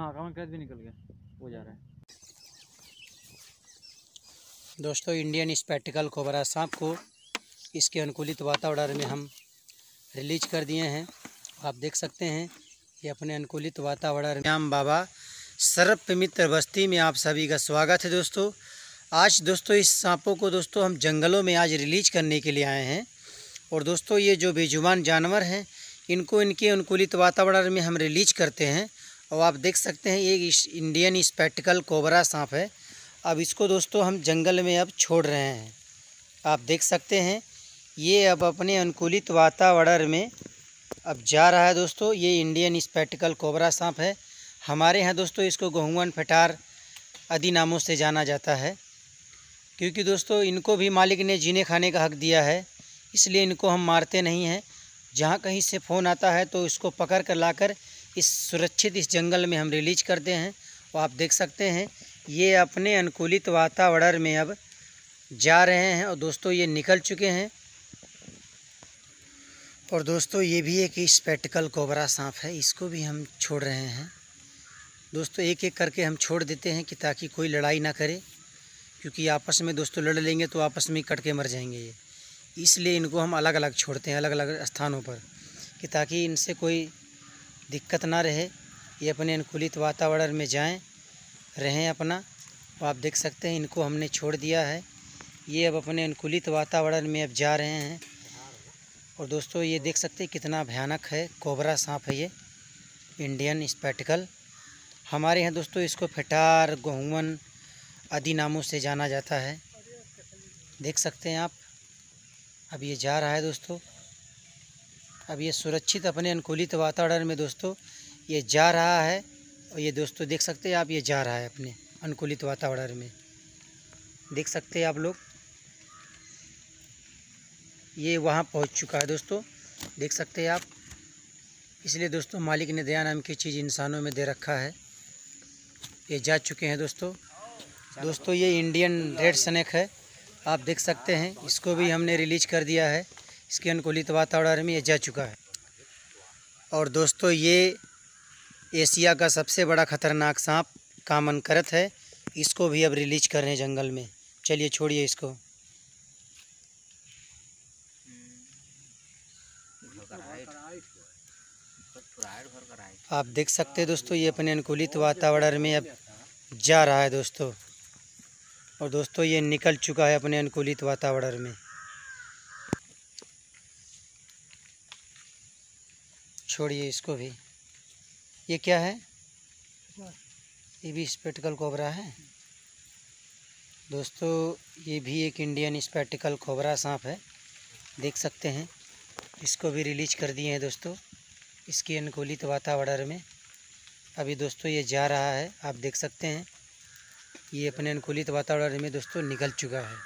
हाँ कमल कैद भी निकल गया। वो जा रहा है। दोस्तों, इंडियन स्पेक्टिकल कोबरा सांप को इसके अनुकूलित वातावरण में हम रिलीज़ कर दिए हैं। आप देख सकते हैं, ये अपने अनुकूलित वातावरण में। राम बाबा, सर्प मित्र बस्ती में आप सभी का स्वागत है दोस्तों। आज दोस्तों, इस सांपों को दोस्तों, हम जंगलों में आज रिलीज़ करने के लिए आए हैं। और दोस्तों, ये जो बेजुबान जानवर हैं, इनको इनके अनुकूलित वातावरण में हम रिलीज़ करते हैं। और आप देख सकते हैं, ये इंडियन स्पेटिकल कोबरा सांप है। अब इसको दोस्तों हम जंगल में अब छोड़ रहे हैं। आप देख सकते हैं, ये अब अपने अनुकूलित वातावरण में अब जा रहा है दोस्तों। ये इंडियन स्पेटिकल कोबरा सांप है। हमारे यहाँ दोस्तों इसको गहुवन फटार आदि नामों से जाना जाता है। क्योंकि दोस्तों इनको भी मालिक ने जीने खाने का हक दिया है, इसलिए इनको हम मारते नहीं हैं। जहाँ कहीं से फ़ोन आता है तो इसको पकड़ कर लाकर इस सुरक्षित इस जंगल में हम रिलीज़ करते हैं। और आप देख सकते हैं। ये अपने अनुकूलित वातावरण में अब जा रहे हैं और दोस्तों ये निकल चुके हैं। और दोस्तों ये भी एक स्पेटिकल कोबरा सांप है। इसको भी हम छोड़ रहे हैं। दोस्तों एक एक करके हम छोड़ देते हैं कि ताकि कोई लड़ाई ना करे। क्योंकि आपस में दोस्तों लड़ लेंगे तो आपस में कट के मर जाएँगे ये। इसलिए इनको हम अलग अलग छोड़ते हैं अलग अलग स्थानों पर। कि ताकि इनसे कोई दिक्कत ना रहे, ये अपने अनुकूलित वातावरण में जाएँ, रहें अपना। तो आप देख सकते हैं, इनको हमने छोड़ दिया है। ये अब अपने अनुकूलित वातावरण में अब जा रहे हैं। और दोस्तों, ये देख सकते हैं कितना भयानक है, कोबरा सांप है ये, इंडियन स्पेटिकल। हमारे यहाँ दोस्तों, इसको फटार गहुवन आदि नामों से जाना जाता है। देख सकते हैं आप, अब ये जा रहा है दोस्तों। अब ये सुरक्षित अपने अनुकूलित वातावरण में दोस्तों, ये जा रहा है और ये दोस्तों देख सकते हैं आप, ये जा रहा है अपने अनुकूलित वातावरण में। देख सकते हैं आप लोग, ये वहाँ पहुँच चुका है दोस्तों। देख सकते हैं आप, इसलिए दोस्तों मालिक ने दया नाम की चीज़ इंसानों में दे रखा है। ये जा चुके हैं दोस्तों। दोस्तों ये इंडियन रेड स्नैक है, आप देख सकते हैं, इसको भी हमने रिलीज़ कर दिया है। इसके अनुकूलित वातावरण में ये जा चुका है। और दोस्तों, ये एशिया का सबसे बड़ा खतरनाक सांप कामन करत है। इसको भी अब रिलीज़ कर रहे हैं जंगल में। चलिए छोड़िए इसको। आप देख सकते हैं दोस्तों, ये अपने अनुकूलित वातावरण में अब जा रहा है दोस्तों। और दोस्तों, ये निकल चुका है अपने अनुकूलित वातावरण में। छोड़िए इसको भी। ये क्या है? ये भी स्पेटिकल कोबरा है? दोस्तों ये भी एक इंडियन स्पेटिकल कोबरा सांप है। देख सकते हैं। इसको भी रिलीज़ कर दिए हैं दोस्तों इसके अनुकूलित वातावरण में। अभी दोस्तों ये जा रहा है। आप देख सकते हैं। ये अपने अनुकूलित वातावरण में दोस्तों निकल चुका है।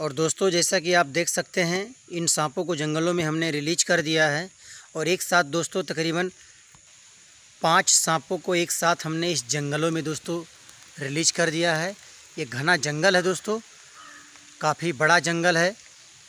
और दोस्तों जैसा कि आप देख सकते हैं इन सांपों को जंगलों में हमने रिलीज़ कर दिया है। और एक साथ दोस्तों, तकरीबन पाँच सांपों को एक साथ हमने इस जंगलों में दोस्तों रिलीज़ कर दिया है। ये घना जंगल है दोस्तों, काफ़ी बड़ा जंगल है।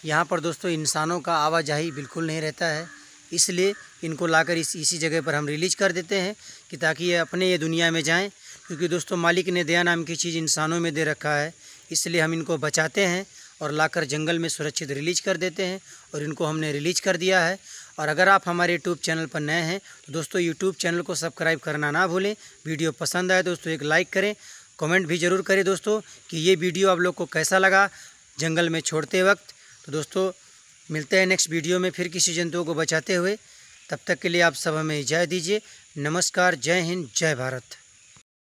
यहाँ पर दोस्तों इंसानों का आवाजाही बिल्कुल नहीं रहता है, इसलिए इनको लाकर इस, इसी जगह पर हम रिलीज़ कर देते हैं कि ताकि ये अपने ये दुनिया में जाएँ, क्योंकि दोस्तों मालिक ने दया नाम की चीज़ इंसानों में दे रखा है, इसलिए हम इनको बचाते हैं और लाकर जंगल में सुरक्षित रिलीज़ कर देते हैं और इनको हमने रिलीज़ कर दिया है। और अगर आप हमारे यूट्यूब चैनल पर नए हैं तो दोस्तों यूट्यूब चैनल को सब्सक्राइब करना ना भूलें। वीडियो पसंद आए दोस्तों, एक लाइक करें। कमेंट भी ज़रूर करें दोस्तों कि ये वीडियो आप लोग को कैसा लगा जंगल में छोड़ते वक्त। तो दोस्तों, मिलते हैं नेक्स्ट वीडियो में फिर किसी जंतुओं को बचाते हुए। तब तक के लिए आप सब हमें इजाज़त दीजिए। नमस्कार, जय हिंद, जय भारत।